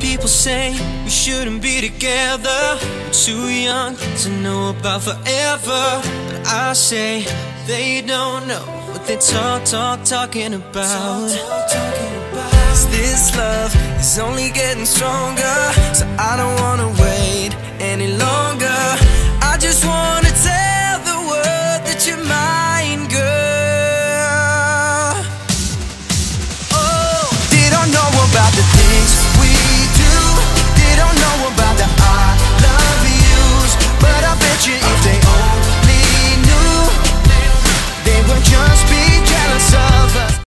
People say we shouldn't be together. We're too young to know about forever. But I say they don't know what they talk, talk, talking about. Cause this love is only getting stronger.